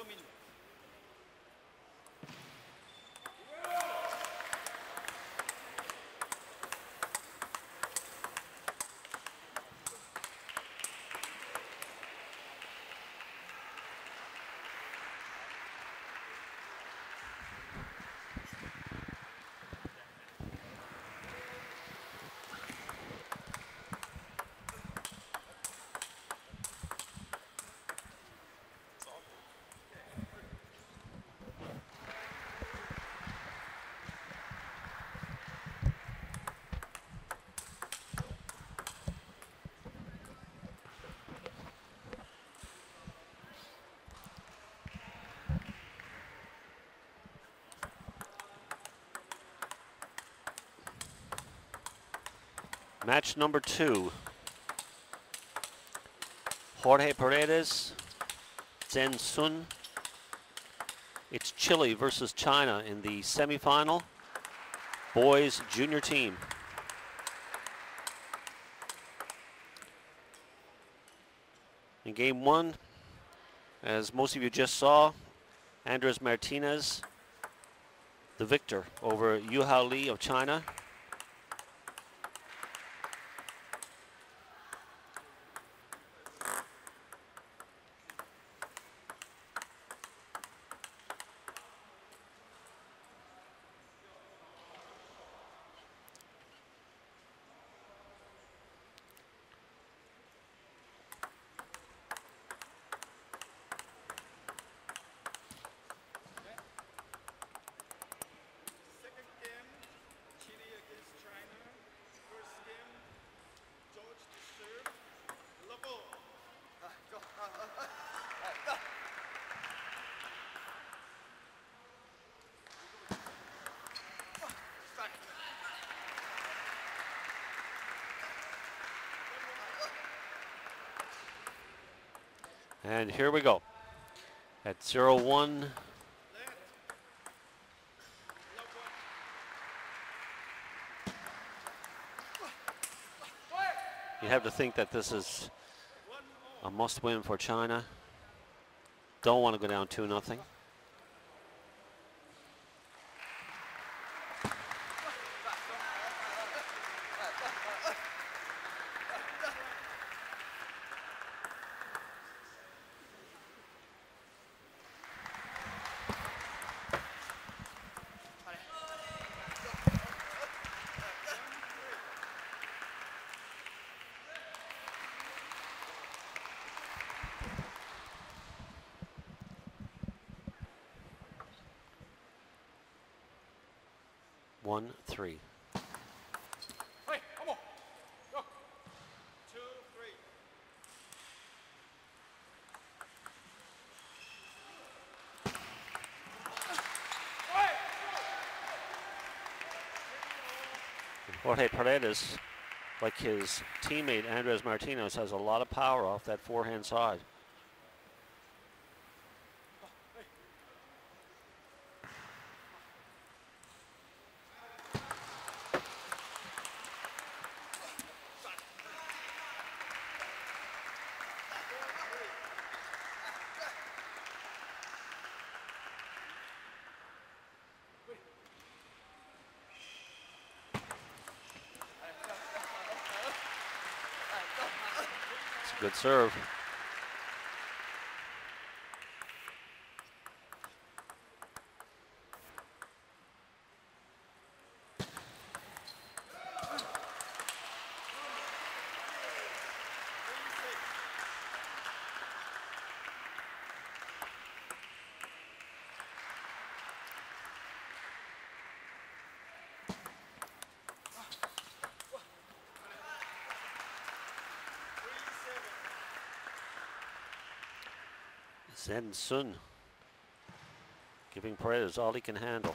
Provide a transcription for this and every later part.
domine-le. Match number two. Jorge Paredes, Zheng Sun. It's Chile versus China in the semifinal. Boys junior team. In game one, as most of you just saw, Andres Martinez, the victor over Yuhao Li of China. And here we go. At 0-1, you have to think that this is a must win for China. Don't want to go down 2 nothing. One, three. Hey, come on. Go. Two, three. Jorge Paredes, like his teammate Andres Martinez, has a lot of power off that forehand side. Good serve. Zheng Sun giving Paredes all he can handle.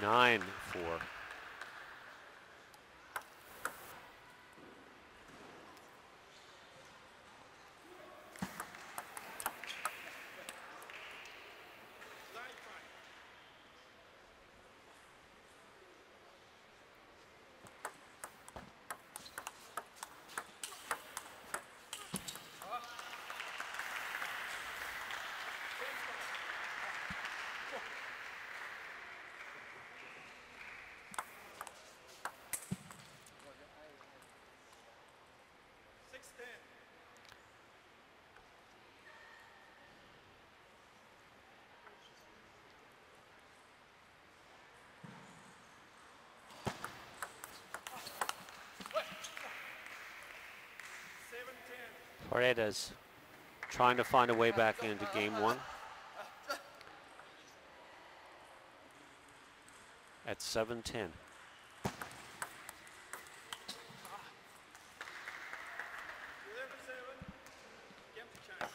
Nine four. Nine, five. Paredes trying to find a way back into game one. At 7-10. Eleven seven. Game to China.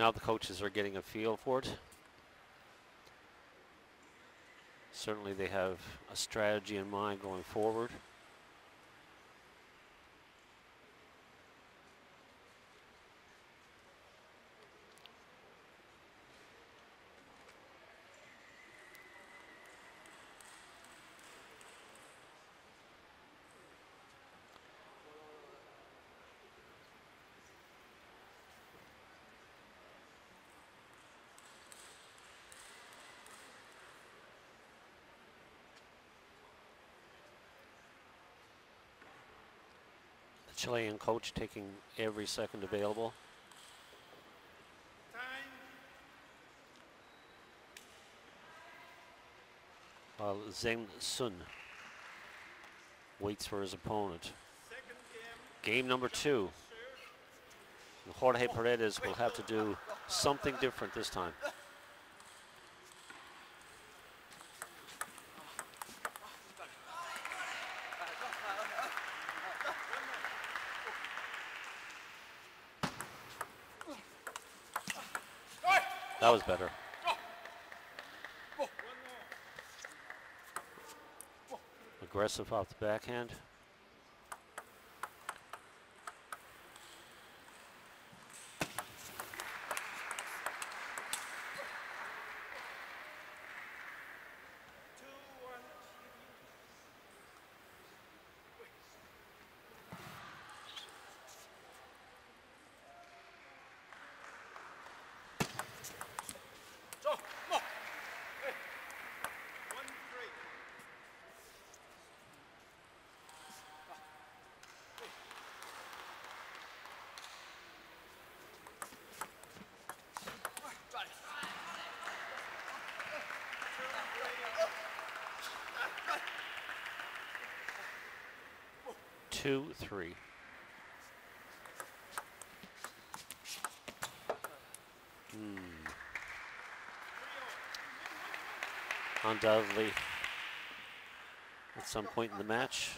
Now the coaches are getting a feel for it. Certainly they have a strategy in mind going forward. Chilean coach taking every second available. While Zheng Sun waits for his opponent. Game. Number two. Jorge Paredes will have to do something different this time. That was better. Aggressive off the backhand. Two, three. Hmm. Undoubtedly, at some point in the match,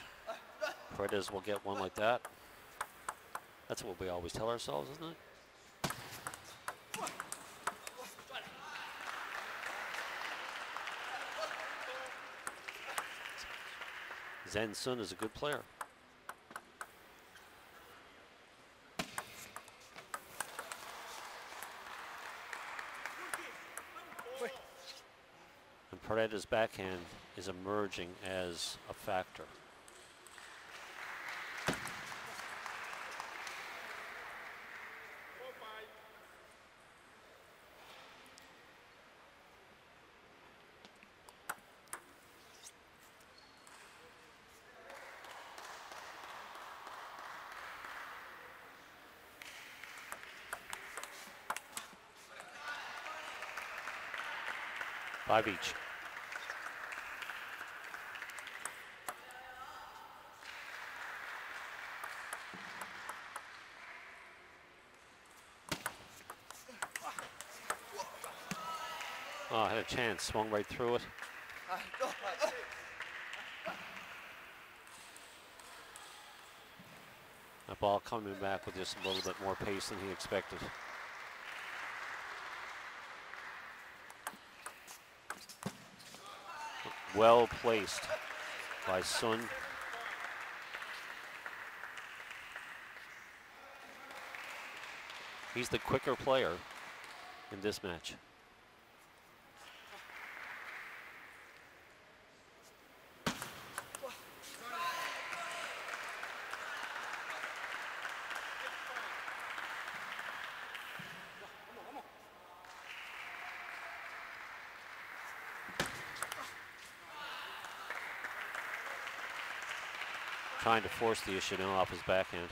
Paredes will get one like that. That's what we always tell ourselves, isn't it? Zheng Sun is a good player. Paredes' backhand is emerging as a factor. Five. Each. A chance, swung right through it. That ball coming back with just a little bit more pace than he expected. Well placed by Sun. He's the quicker player in this match. Trying to force the issue off his backhand.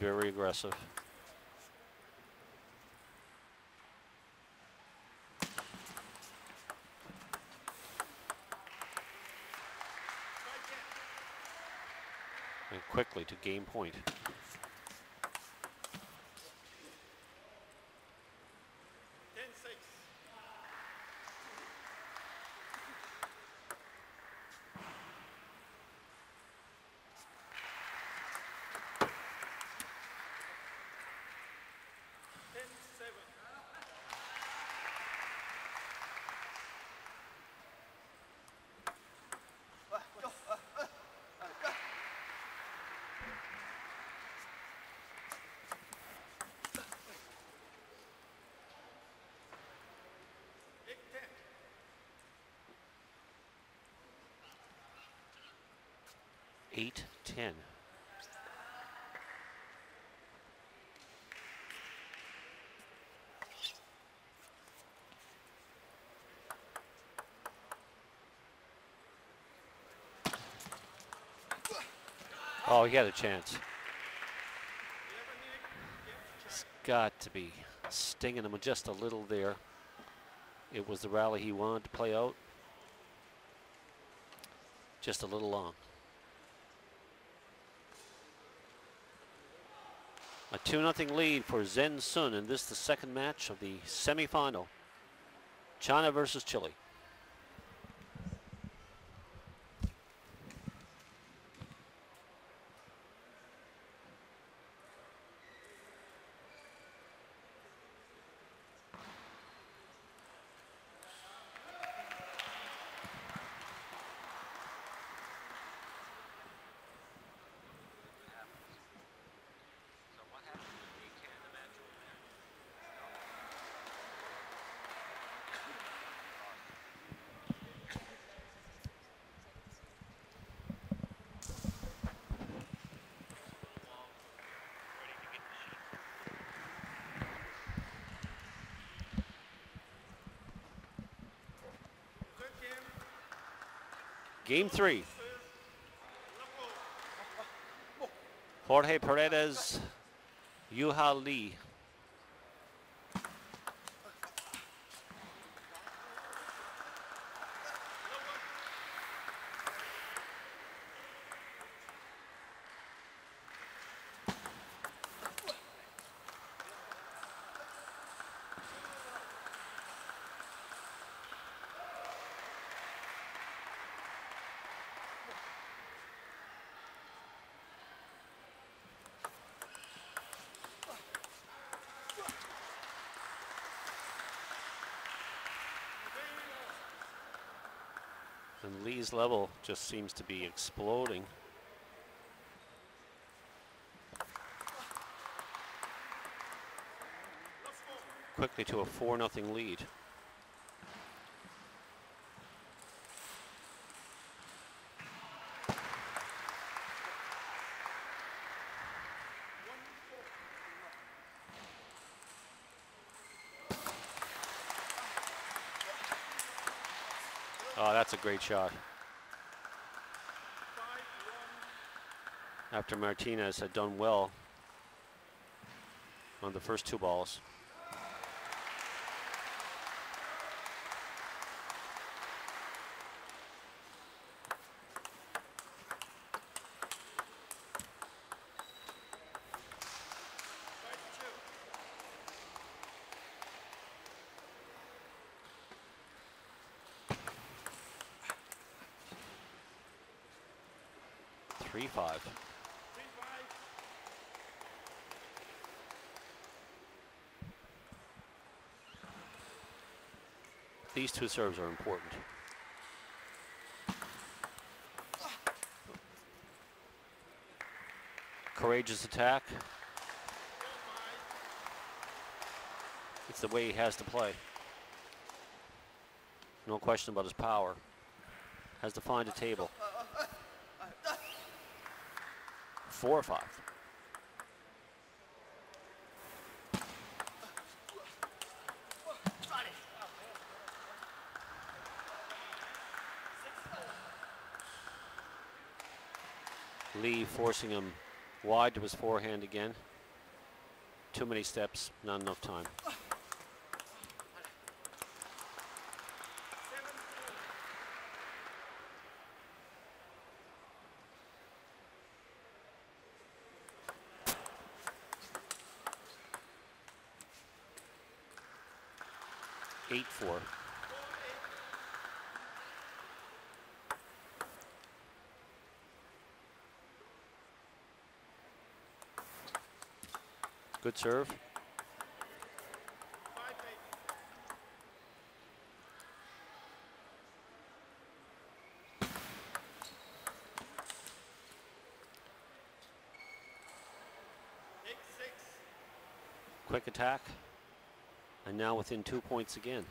very aggressive. And quickly to game point. 8 10. Oh, he had a chance. It's got to be stinging him just a little there. It was the rally he wanted to play out. Just a little long. A 2 0 lead for Zheng Sun, and this is the second match of the semifinal. China versus Chile. Game three. Jorge Paredes, Yuhao Li. And Li's level just seems to be exploding. Quickly to a 4 0 lead. Oh, that's a great shot. After Martinez had done well on the first two balls. Three five. These two serves are important. Courageous attack. It's the way he has to play. No question about his power. Has to find a table. Four or five. Li forcing him Wide to his forehand again. Too many steps, not enough time. 8 4. Good serve. Quick attack. Now within two points again.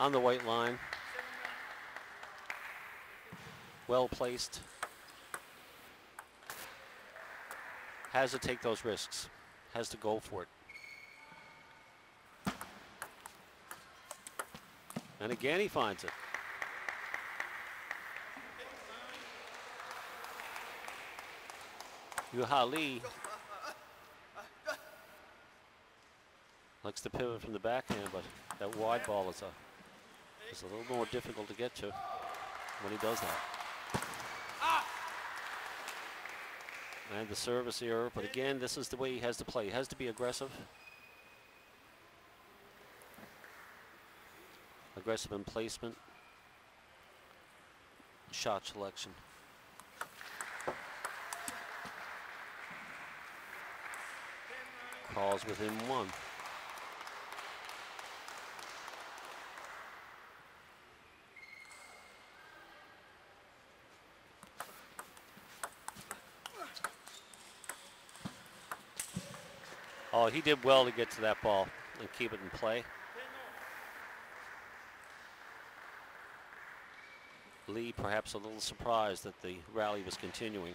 On the white line. Well placed. Has to take those risks. Has to go for it. And again he finds it. Yuhao Li likes to pivot from the backhand, but that wide ball is a is a little more difficult to get to when he does that. And the service error, but again, this is the way he has to play. He has to be aggressive. Aggressive in placement. Shot selection. Calls within one. Oh, he did well to get to that ball and keep it in play. Li perhaps a little surprised that the rally was continuing.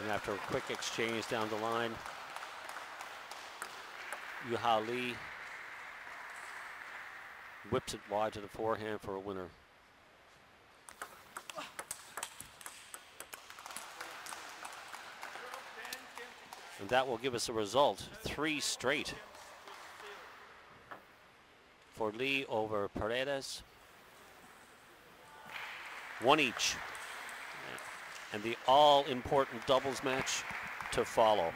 And after a quick exchange down the line, Yuhao Li whips it wide to the forehand for a winner. And that will give us a result, three straight for Li over Paredes. One each. And the all-important doubles match to follow.